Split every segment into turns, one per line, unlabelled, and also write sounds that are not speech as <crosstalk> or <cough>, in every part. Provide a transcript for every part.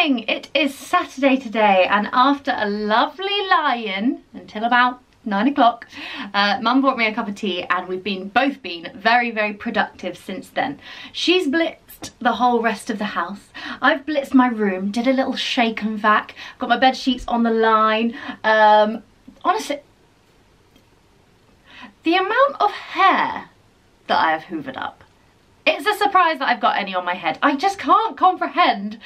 morning! It is Saturday today and after a lovely lie-in until about nine o'clock, uh, mum brought me a cup of tea and we've been both been very, very productive since then. She's blitzed the whole rest of the house. I've blitzed my room, did a little shake and vac, got my bed sheets on the line. Um, honestly, the amount of hair that I have hoovered up it's a surprise that I've got any on my head. I just can't comprehend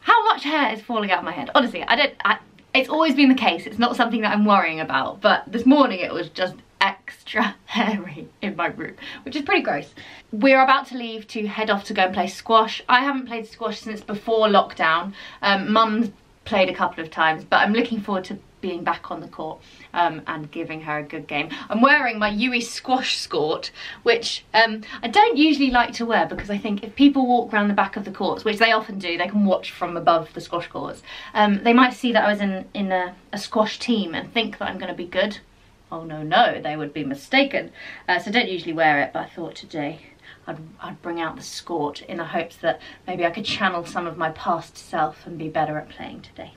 how much hair is falling out of my head. Honestly, I don't, I, it's always been the case. It's not something that I'm worrying about, but this morning it was just extra <laughs> hairy in my room, which is pretty gross. We're about to leave to head off to go and play squash. I haven't played squash since before lockdown. Um, Mum's played a couple of times, but I'm looking forward to being back on the court um, and giving her a good game. I'm wearing my Yui squash skort, which um, I don't usually like to wear because I think if people walk around the back of the courts, which they often do, they can watch from above the squash courts, um, they might see that I was in, in a, a squash team and think that I'm going to be good. Oh no, no, they would be mistaken. Uh, so I don't usually wear it, but I thought today I'd, I'd, bring out the skort in the hopes that maybe I could channel some of my past self and be better at playing today.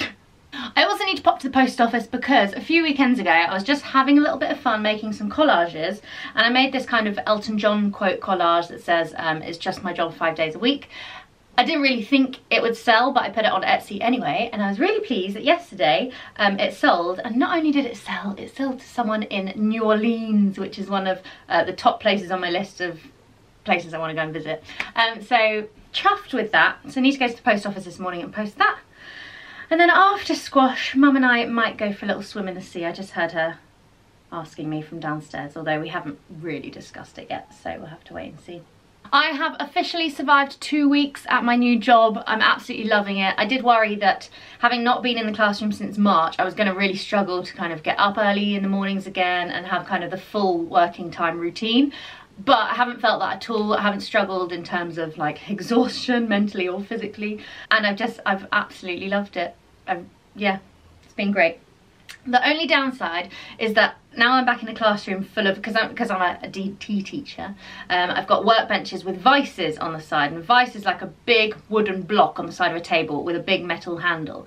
<laughs> I need to pop to the post office because a few weekends ago I was just having a little bit of fun making some collages and I made this kind of Elton John quote collage that says um, it's just my job five days a week. I didn't really think it would sell but I put it on Etsy anyway and I was really pleased that yesterday um, it sold and not only did it sell, it sold to someone in New Orleans which is one of uh, the top places on my list of places I want to go and visit. Um, so chuffed with that so I need to go to the post office this morning and post that and then after squash, Mum and I might go for a little swim in the sea. I just heard her asking me from downstairs, although we haven't really discussed it yet, so we'll have to wait and see. I have officially survived two weeks at my new job. I'm absolutely loving it. I did worry that having not been in the classroom since March, I was going to really struggle to kind of get up early in the mornings again and have kind of the full working time routine. But I haven't felt that at all. I haven't struggled in terms of like <laughs> exhaustion mentally or physically. And I've just, I've absolutely loved it. I've, yeah, it's been great. The only downside is that now I'm back in a classroom full of, because I'm, because I'm a, a DT teacher, um, I've got workbenches with vices on the side. And vice is like a big wooden block on the side of a table with a big metal handle.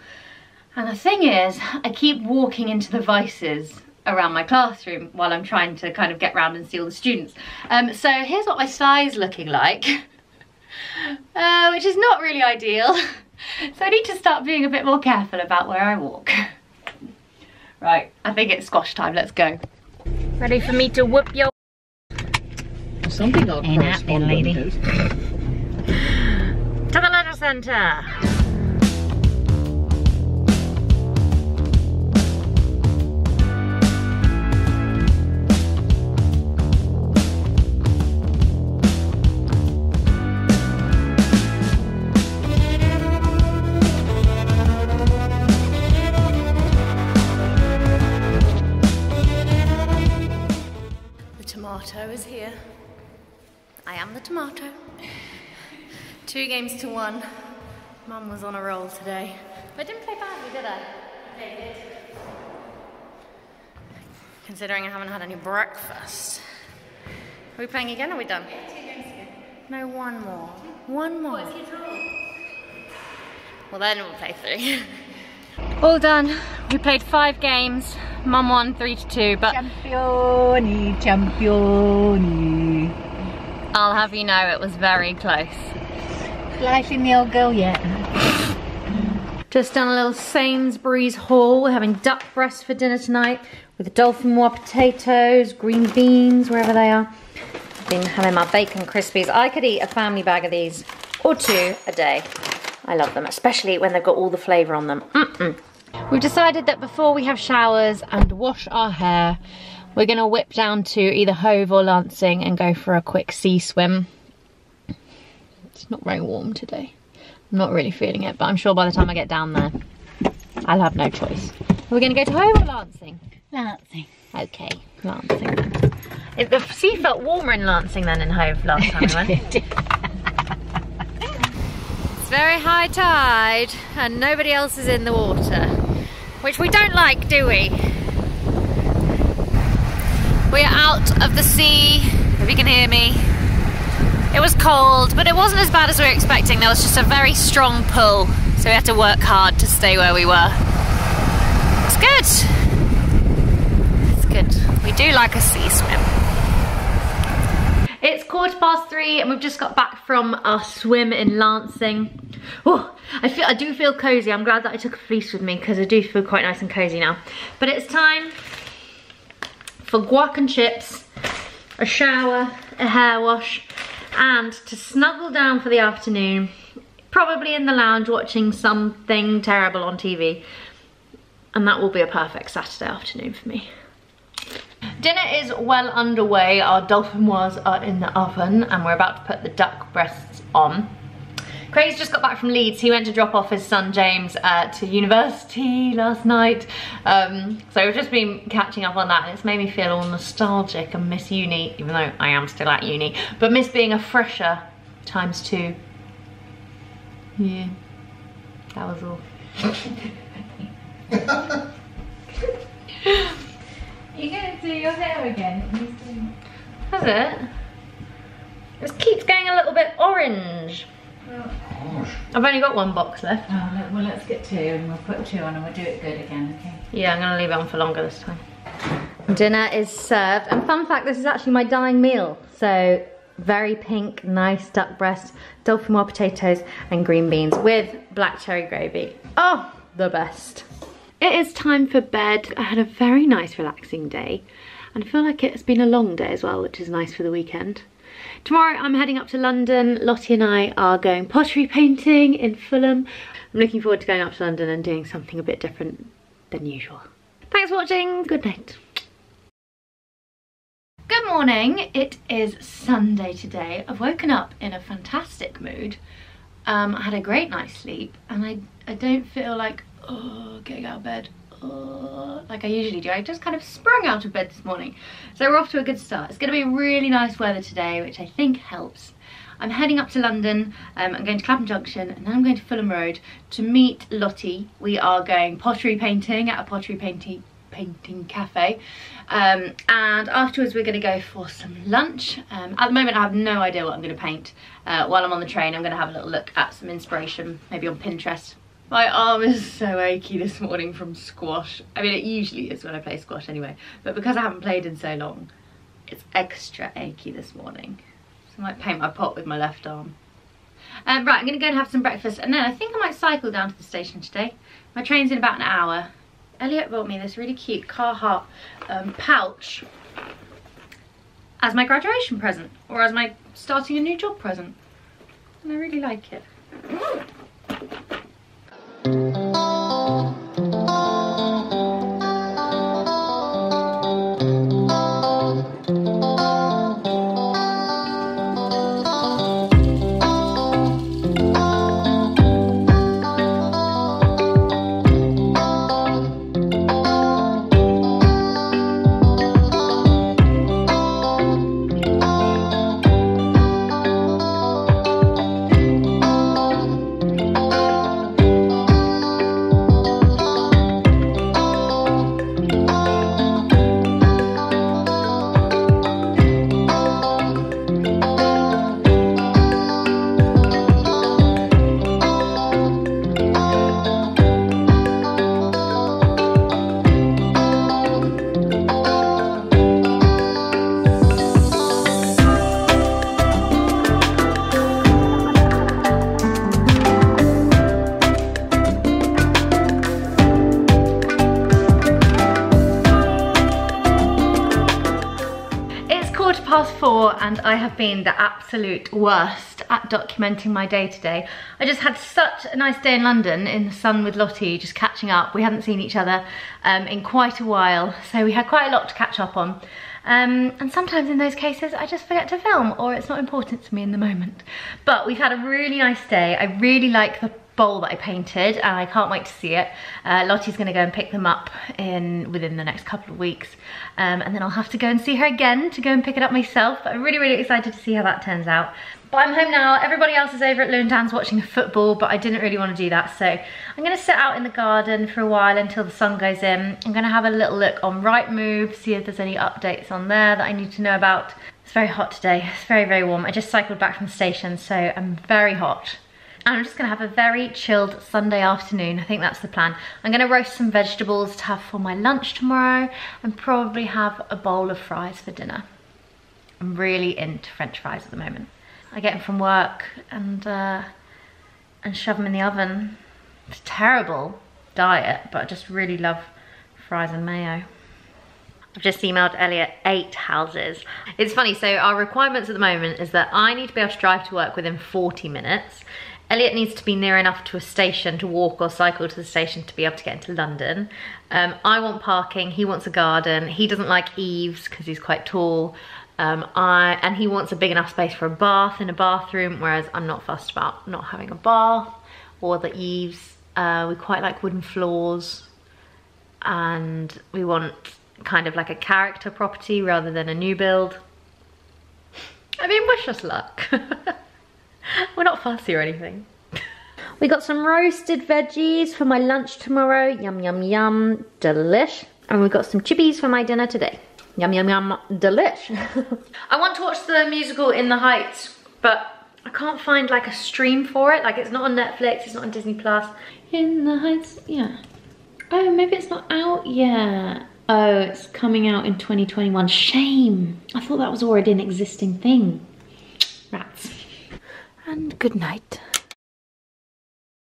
And the thing is, I keep walking into the vices around my classroom while I'm trying to kind of get around and see all the students. Um, so here's what my size looking like, <laughs> uh, which is not really ideal. <laughs> so I need to start being a bit more careful about where I walk. right, I think it's squash time, let's go. Ready for me to whoop your...
Something our Ain't correspondent lady.
To the leisure centre. The tomato. Two games to one. Mum was on a roll today. But I didn't play badly, did I? I Considering I haven't had any breakfast. Are we playing again or are we done? Yeah, two games again. No, one more. One more. Well then we'll play three. <laughs> All done. We played five games. Mum won three to two, but
Championi, championi.
I'll have you know it was very close.
Slicing the old girl yet.
Just done a little Sainsbury's haul. We're having duck breast for dinner tonight with dauphinoise potatoes, green beans, wherever they are. I've been having my bacon crispies. I could eat a family bag of these or two a day. I love them, especially when they've got all the flavour on them. Mm -mm. We've decided that before we have showers and wash our hair, we're going to whip down to either Hove or Lancing and go for a quick sea swim. It's not very warm today. I'm not really feeling it, but I'm sure by the time I get down there, I'll have no choice. We're going to go to Hove or Lancing?
Lancing.
Okay, Lancing. It, the sea felt warmer in Lancing than in Hove last time I went. <laughs> it's very high tide and nobody else is in the water which we don't like, do we? We're out of the sea, if you can hear me. It was cold, but it wasn't as bad as we were expecting. There was just a very strong pull.
So we had to work hard to stay where we were. It's good. It's good. We do like a sea swim.
It's quarter past three and we've just got back from our swim in Lancing. Oh, I feel I do feel cozy. I'm glad that I took a fleece with me because I do feel quite nice and cozy now. But it's time for guac and chips, a shower, a hair wash, and to snuggle down for the afternoon, probably in the lounge watching something terrible on TV. And that will be a perfect Saturday afternoon for me. Dinner is well underway. Our dauphinoise are uh, in the oven and we're about to put the duck breasts on. Craig's just got back from Leeds. He went to drop off his son James uh, to university last night. Um, so we've just been catching up on that and it's made me feel all nostalgic and miss uni, even though I am still at uni, but miss being a fresher times two. Yeah, that was all. <laughs>
You're gonna do your hair again.
Has it? It keeps going a little bit orange. I've only got one box left.
Oh, well, let's get two and we'll put two on and we'll do it good again, okay?
Yeah, I'm gonna leave it on for longer this time. Dinner is served, and fun fact, this is actually my dying meal. So, very pink, nice duck breast, dauphinoise potatoes, and green beans with black cherry gravy. Oh, the best. It is time for bed. I had a very nice relaxing day, and I feel like it's been a long day as well, which is nice for the weekend. Tomorrow I'm heading up to London. Lottie and I are going pottery painting in Fulham. I'm looking forward to going up to London and doing something a bit different than usual. Thanks for watching. Good night. Good morning. It is Sunday today. I've woken up in a fantastic mood. Um, I had a great night's sleep and I, I don't feel like, oh, getting out of bed like I usually do. I just kind of sprung out of bed this morning. So we're off to a good start. It's going to be really nice weather today, which I think helps. I'm heading up to London, um, I'm going to Clapham Junction and then I'm going to Fulham Road to meet Lottie. We are going pottery painting at a pottery painting painting cafe um, and afterwards we're going to go for some lunch um, at the moment I have no idea what I'm going to paint uh, while I'm on the train I'm going to have a little look at some inspiration maybe on Pinterest my arm is so achy this morning from squash. I mean, it usually is when I play squash anyway, but because I haven't played in so long, it's extra achy this morning. So I might paint my pot with my left arm. Um, right, I'm going to go and have some breakfast, and then I think I might cycle down to the station today. My train's in about an hour. Elliot bought me this really cute Carhartt um, pouch as my graduation present, or as my starting a new job present. And I really like it. Four and I have been the absolute worst at documenting my day today. I just had such a nice day in London in the sun with Lottie, just catching up. We hadn't seen each other um, in quite a while, so we had quite a lot to catch up on. Um, and sometimes in those cases, I just forget to film or it's not important to me in the moment. But we've had a really nice day. I really like the bowl that I painted and I can't wait to see it. Uh, Lottie's gonna go and pick them up in within the next couple of weeks um, and then I'll have to go and see her again to go and pick it up myself. But I'm really, really excited to see how that turns out. But I'm home now, everybody else is over at Lewin Downs watching football, but I didn't really want to do that. So I'm gonna sit out in the garden for a while until the sun goes in. I'm gonna have a little look on Right Rightmove, see if there's any updates on there that I need to know about. It's very hot today, it's very, very warm. I just cycled back from the station, so I'm very hot. I'm just gonna have a very chilled Sunday afternoon. I think that's the plan. I'm gonna roast some vegetables to have for my lunch tomorrow and probably have a bowl of fries for dinner. I'm really into french fries at the moment. I get them from work and uh, and shove them in the oven. It's a terrible diet, but I just really love fries and mayo. I've just emailed Elliot eight houses. It's funny, so our requirements at the moment is that I need to be able to drive to work within 40 minutes. Elliot needs to be near enough to a station to walk or cycle to the station to be able to get into London. Um, I want parking, he wants a garden. He doesn't like eaves because he's quite tall. Um, I And he wants a big enough space for a bath in a bathroom, whereas I'm not fussed about not having a bath or the eaves. Uh, we quite like wooden floors and we want kind of like a character property rather than a new build. I mean, wish us luck. <laughs> <laughs> We're not fussy or anything. we got some roasted veggies for my lunch tomorrow. Yum, yum, yum, delish. And we got some chippies for my dinner today. Yum, yum, yum, delish. <laughs> I want to watch the musical In the Heights, but I can't find like a stream for it. Like it's not on Netflix, it's not on Disney Plus. In the Heights, yeah. Oh, maybe it's not out yet. Oh, it's coming out in 2021. Shame. I thought that was already an existing thing. Rats. And good night.